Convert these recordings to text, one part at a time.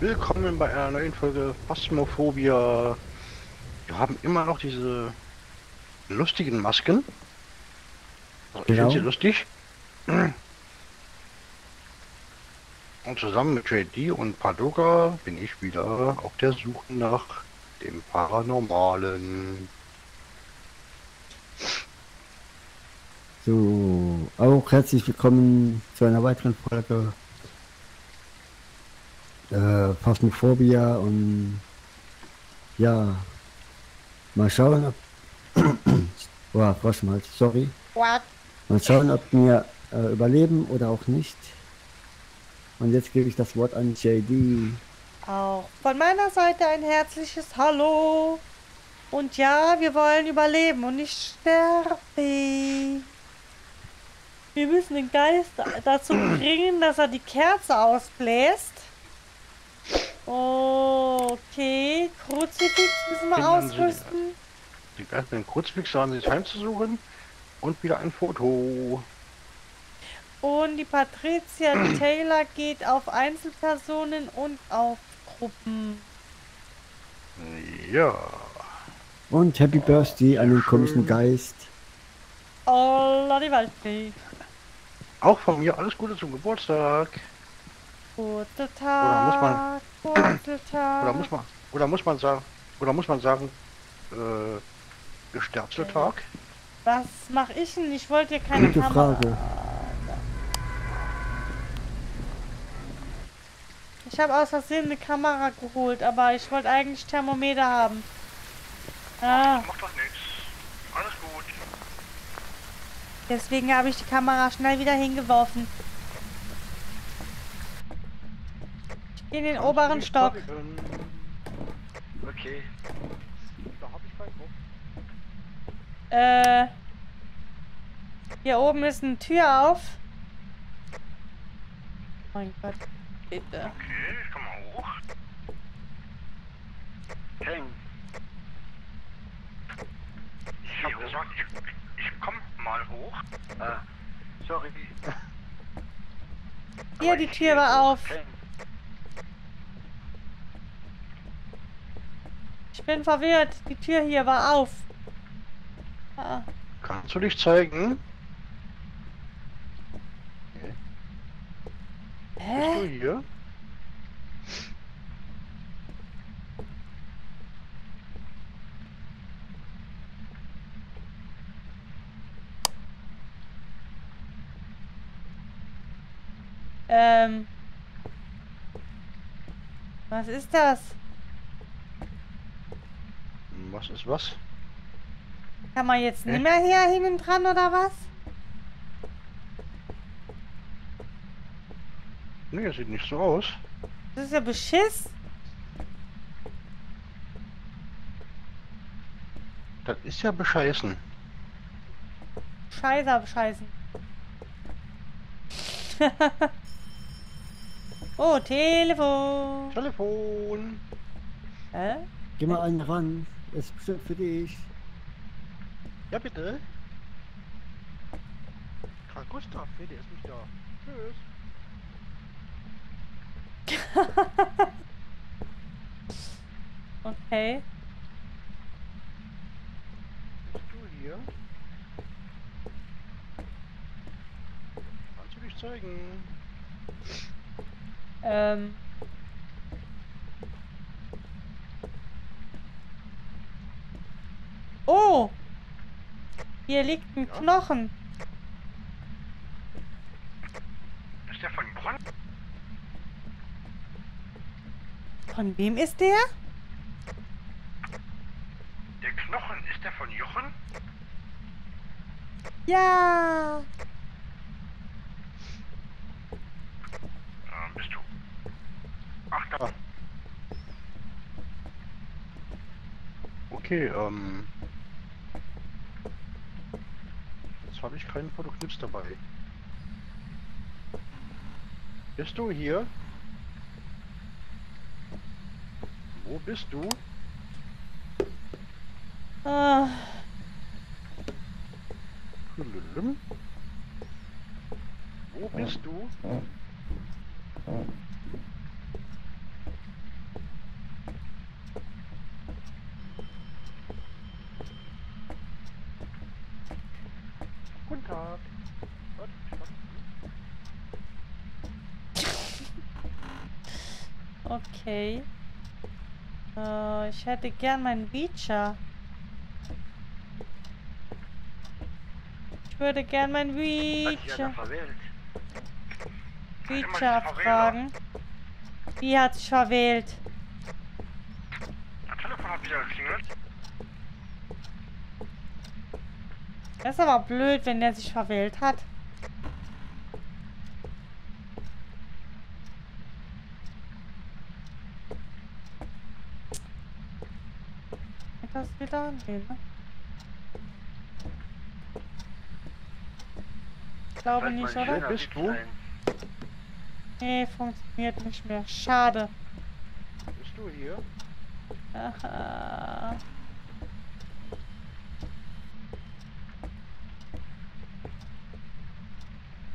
Willkommen bei einer neuen Folge Phasmophobia. Wir haben immer noch diese lustigen Masken. Also ich Genau. finde sie lustig. Und zusammen mit JD und Padoka bin ich wieder auf der Suche nach dem Paranormalen. So, auch herzlich willkommen zu einer weiteren Folge äh, Phasmophobia und ja, mal schauen, ob Boah, Froschmalz, sorry. What? Mal schauen, ob wir äh, überleben oder auch nicht. Und jetzt gebe ich das Wort an JD. Auch von meiner Seite ein herzliches Hallo. Und ja, wir wollen überleben und nicht sterben. Wir müssen den Geist dazu bringen, dass er die Kerze ausbläst. Okay, Kruzifix müssen wir Finden Sie- ausrüsten. Die den Kurzweg haben sich heimzusuchen und wieder ein Foto. Und die Patricia Taylor geht auf Einzelpersonen und auf Gruppen. Ja. Und Happy Birthday an den komischen Geist. Allah die Waldfee. Auch von mir alles Gute zum Geburtstag. Wurzeltag. Wurzeltag. Oder muss man, oder muss man sagen, oder muss man sagen, äh, Gestärzeltag? Was mach ich denn? Ich wollte hier keine Gute Kamera. Frage. Ich habe aus Versehen eine Kamera geholt, aber ich wollte eigentlich Thermometer haben. Ah, Macht doch nichts. Alles gut. deswegen habe ich die Kamera schnell wieder hingeworfen. In den oberen Stock. Okay. Da hab ich keinen Bock. Äh. Hier oben ist eine Tür auf. Mein Gott, bitte. Okay, ich komm mal hoch. Peng. Ich hab gesagt, ich, ich komm mal hoch. Ah, sorry. Hier, die Tür war auf. Peng. Bin verwirrt. Die Tür hier war auf. Ah. Kannst du dich zeigen? Okay. Bist du Hä? hier? Ähm. Was ist das? Was ist was? Kann man jetzt Hä? nicht mehr hier hinten dran oder was? Nee, das sieht nicht so aus. Das ist ja Beschiss. Das ist ja bescheißen. Scheiße, bescheißen. oh, Telefon. Telefon. Hä? Geh mal einen ran. Ist bestimmt für dich. Ja, bitte. Karl Gustav, nee, der ist nicht da. Tschüss. Okay. Bist du hier? Kannst du dich zeigen? Ähm. Oh! Hier liegt ein Ja? Knochen. Ist der von Bronn? Von wem ist der? Der Knochen, ist der von Jochen? Ja. Ähm, bist du. Ach, da. Okay, ähm. Jetzt habe ich keinen Fotoknips dabei. Bist du hier? Wo bist du? Ah. Wo bist du? Okay. Äh, ich hätte gern meinen Reacher. Ich würde gern meinen Hat sich einer Reacher, verwählt. Reacher fragen. Wie hat sich verwählt? Das Telefon hat wieder geklingelt. Das ist aber blöd, wenn der sich verwählt hat. Das wieder? Nee, ne? Ich glaube Vielleicht nicht, oder? Bist du? Nee, funktioniert nicht mehr. Schade. Bist du hier? Aha.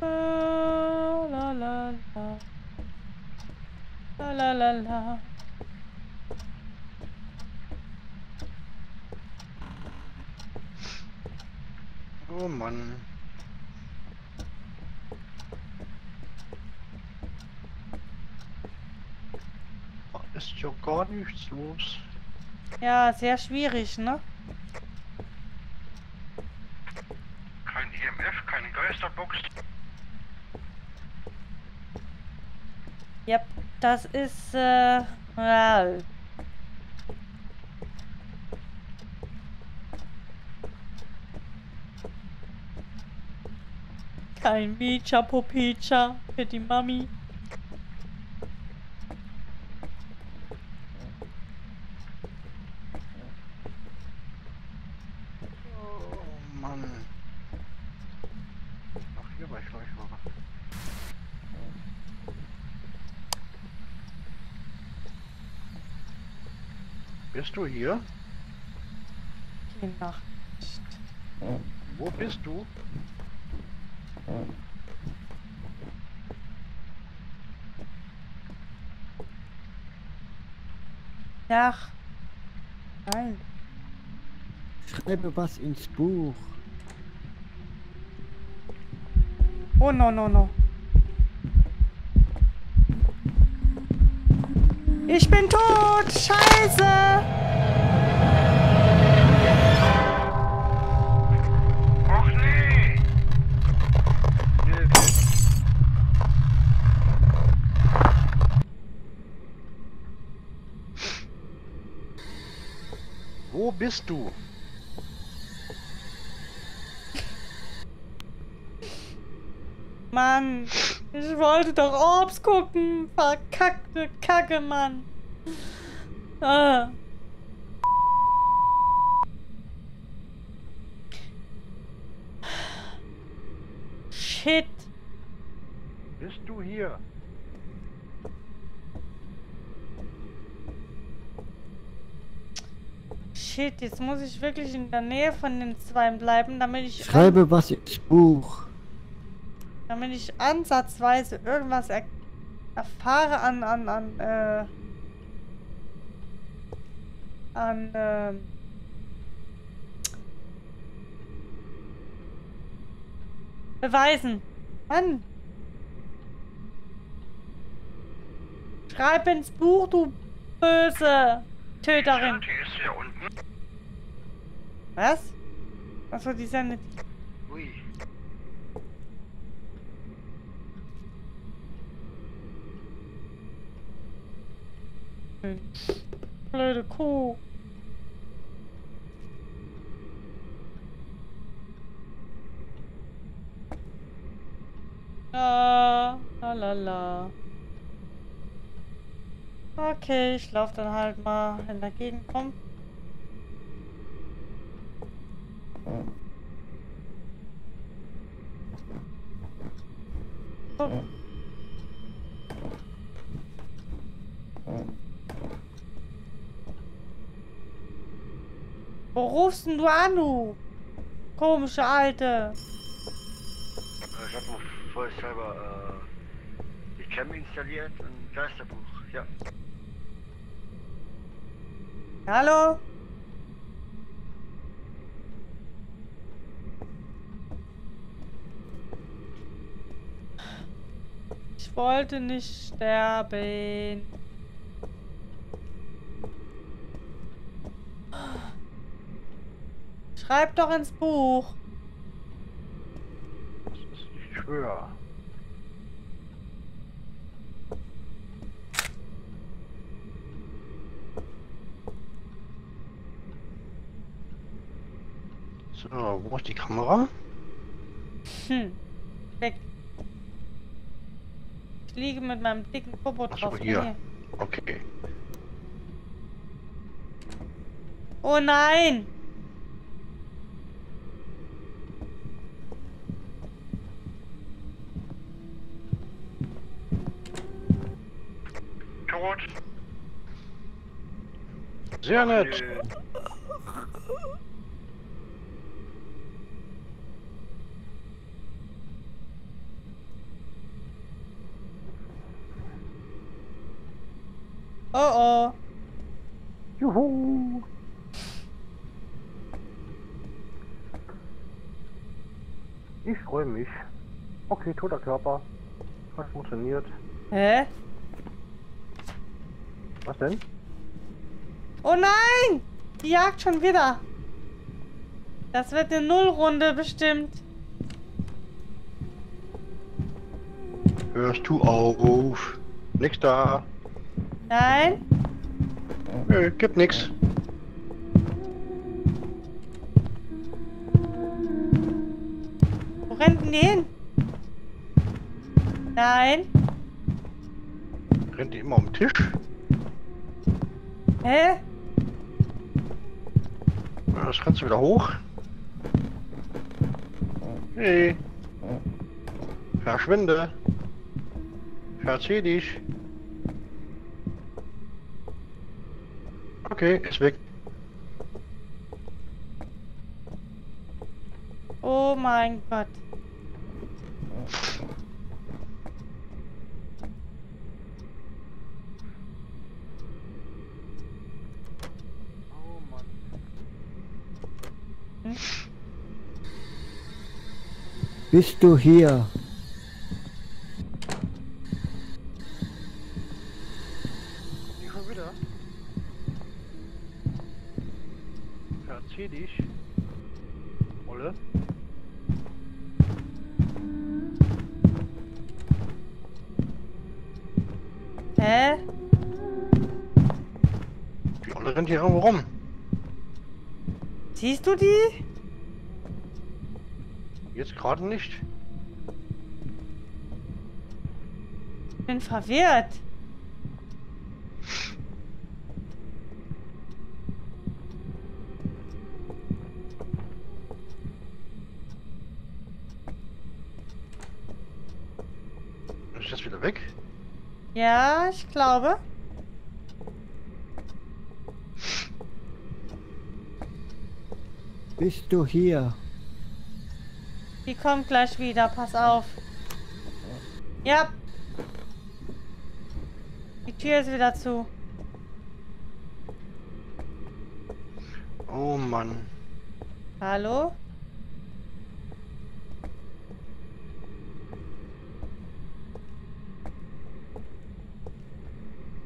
La la la la. La la la la. Oh Mann. Da Ist ja gar nichts los. Ja, sehr schwierig, ne? Kein EMF, keine Geisterbox. Yep, das ist, äh, ja. Kein Micha Popicha für die Mami. Oh Mann. Ach, hier war ich mal. Bist du hier? Die Nacht. Wo bist du? Ach. Nein. Schreibe was ins Buch. Oh no no no. Ich bin tot! Scheiße! Bist du? Mann, ich wollte doch Orbs gucken. Verkackte Kacke, Mann. Ah. Shit. Bist du hier? Shit, jetzt muss ich wirklich in der Nähe von den zwei bleiben, damit ich, Schreibe was ins Buch. damit ich ansatzweise irgendwas er erfahre an, an, an, äh, an, ähm, Beweisen. Mann. Schreib ins Buch, du böse Töterin. Die ist hier unten. Was? Achso, die sendet. Ui. Blöde Kuh. La, la, la, la. Okay, ich laufe dann halt mal in der Gegend rum. Wo rufst denn du an, du? Komische Alte. Äh, Ich hab mal vorsichtshalber äh, die Cam installiert, ein Geisterbuch. Ja. Hallo? wollte nicht sterben. Schreib doch ins Buch. Das ist nicht schwer. So, wo ist die Kamera? Hm, weg. Ich liege mit meinem dicken Popo Ach drauf. hier. Okay. Oh nein! Tot. Sehr nett. Oh oh. Juhu. Ich freue mich. Okay, toter Körper. Hat funktioniert. Hä? Was denn? Oh nein! Die jagt schon wieder. Das wird eine Nullrunde bestimmt. Hörst du auf? Nix da. Nein? Nö, gibt nix. Wo rennt denn die hin? Nein? Rennt die immer um den Tisch? Hä? Das kannst du wieder hoch. Hey. Verschwinde. Verzieh dich. Okay, ist weg. Oh mein Gott. Oh. Bist du hier? Hä? Die Olle rennt hier irgendwo rum. Siehst du die? Jetzt gerade nicht. Ich bin verwirrt. Ist das wieder weg? Ja, ich glaube. Bist du hier? Die kommt gleich wieder. Pass auf. Ja. Die Tür ist wieder zu. Oh Mann. Hallo?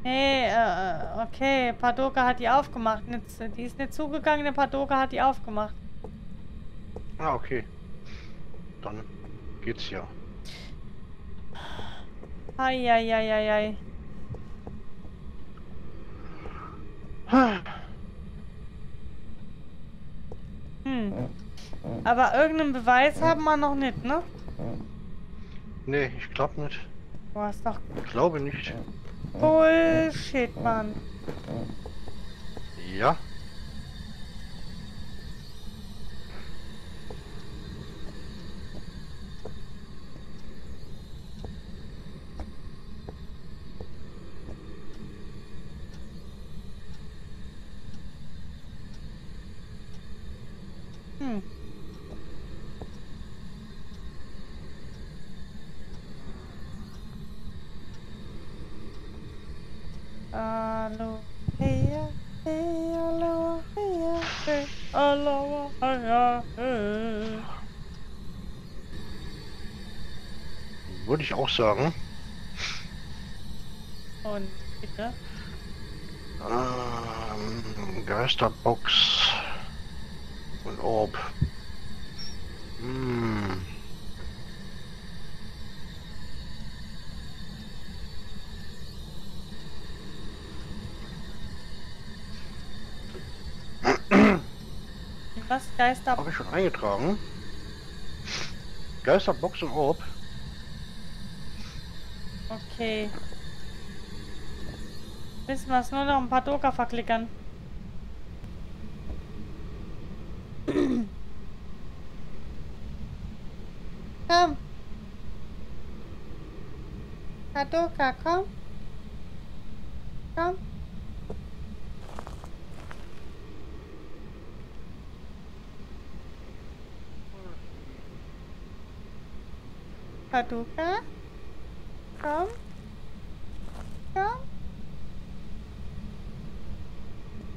Nee, äh, okay. Padoka hat die aufgemacht. Die ist nicht zugegangen, der Padoka hat die aufgemacht. Ah, okay. Dann geht's ja. Eieieiei. Hm. Aber irgendeinen Beweis haben wir noch nicht, ne? Nee, ich glaube nicht. Du hast doch Ich glaube nicht. Bullshit, Mann. Ja. Hm. Hallo, hey, hey, hallo, hey, hey, hallo, hey, hey. Würde ich auch sagen. Und bitte? Ähm, Geisterbox und Orb. Hm. Was? Geister. Habe ich schon eingetragen. Geisterbox und Orb. Okay. Wissen wir es nur noch ein paar Doka verklickern. komm. Padoka, komm. Komm. Paduka? Komm. Komm.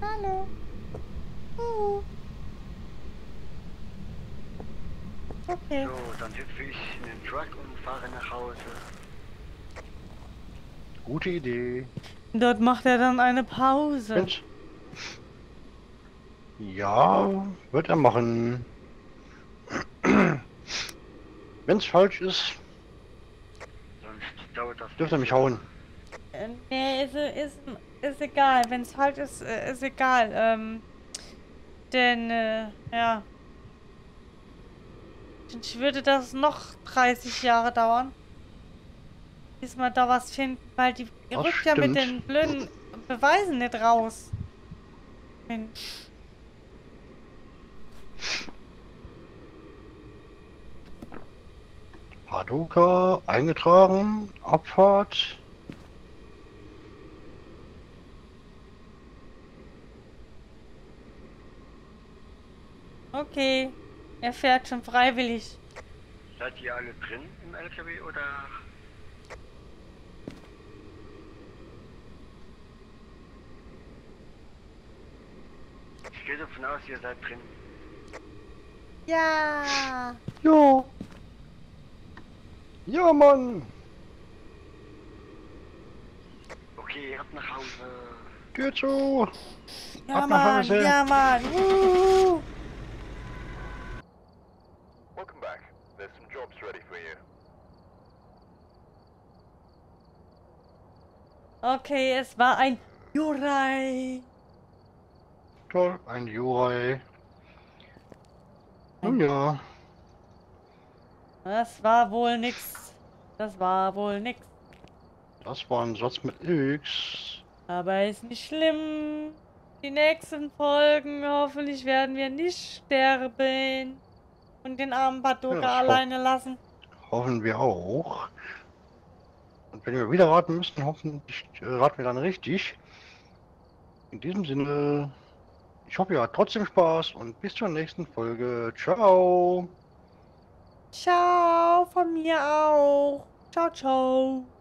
Hallo. Uh. Okay. So, dann hüpfe ich in den Truck und fahre nach Hause. Gute Idee. Dort macht er dann eine Pause. Mensch. Ja, wird er machen. Wenn es falsch ist, Dauert das. dürft ihr mich hauen. Äh, Nee, ist, ist, ist egal. Wenn es falsch ist, ist egal. Ähm, denn, äh, ja. Ich würde das noch 30 Jahre dauern. Bis wir da was finden, weil die Das rückt ja mit stimmt. den blöden Beweisen nicht raus. Mensch. Paduka eingetragen, Abfahrt. Okay. Er fährt schon freiwillig. Seid ihr alle drin im LKW oder? Ich gehe davon aus, ihr seid drin. Ja. Ja. Ja, Mann. Okay, ab nach Hause. Geht so. Ja, Ab nach Mann. Hause. Ja, Mann. Uh. Welcome back. There's some jobs ready for you. Okay, es war ein Jurei. Toll, ein Jurei. Nun ja, Das war wohl nix. Das war wohl nix. das war ein Satz mit X. Aber ist nicht schlimm. Die nächsten Folgen, hoffentlich werden wir nicht sterben. Und den armen Padoka Ja, alleine lassen. Hoffen wir auch. Und wenn wir wieder raten müssen, hoffentlich raten wir dann richtig. In diesem Sinne, ich hoffe, ihr habt trotzdem Spaß und bis zur nächsten Folge. Ciao. Ciao, von mir auch. Ciao, ciao.